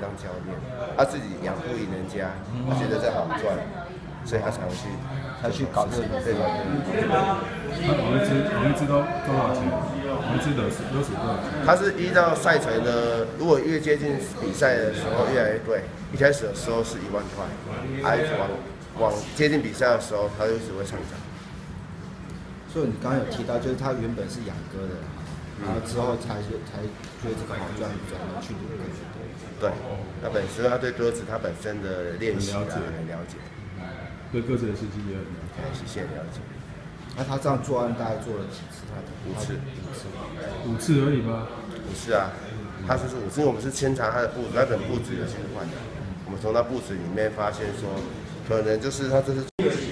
当教练，他自己养不赢人家，他觉得这好赚，所以他才会去，他去搞这个对对对。那某一只某一只都多少钱？我一只都是都是多少钱？他是依照赛程的，如果越接近比赛的时候越来越贵。一开始的时候是一万块，还往往接近比赛的时候，他就只会上涨。所以你刚刚有提到，就是他原本是养鸽的，然后之后才才觉得这个好赚，转而去撸鸽子。对，他本身他对歌词他本身的练习啊很了解很了解，对歌词的事情也很了解。对极限了解。那他这样作案大概做了几次？他五次五次。五次而已吗？不是啊，他就是五次，因为我们是牵查他的布置，那本布置有去换的。我们从他布置里面发现说，可能就是他这是